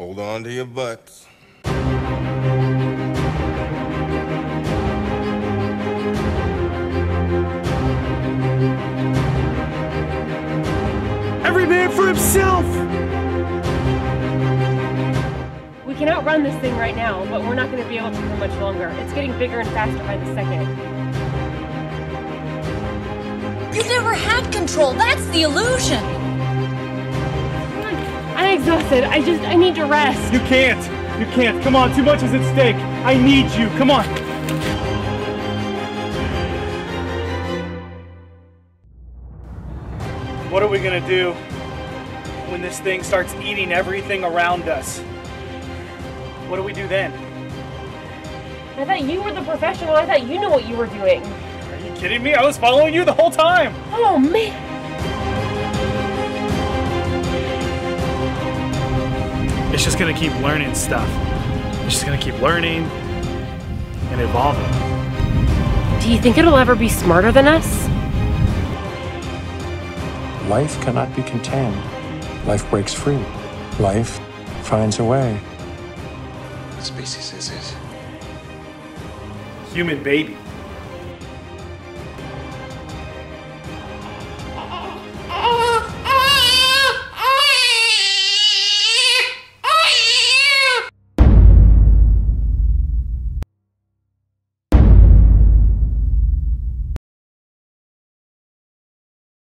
on to your butts. Every man for himself! We can outrun this thing right now, but we're not going to be able to for much longer. It's getting bigger and faster by the second. You never had control. That's the illusion. I'm exhausted. I just, I need to rest. You can't! You can't! Come on, too much is at stake! I need you! Come on! What are we gonna do when this thing starts eating everything around us? What do we do then? I thought you were the professional. I thought you knew what you were doing. Are you kidding me? I was following you the whole time! Oh, man. It's just gonna keep learning stuff. It's just gonna keep learning and evolving. Do you think it'll ever be smarter than us? Life cannot be contained. Life breaks free. Life finds a way. What species is this? Human baby.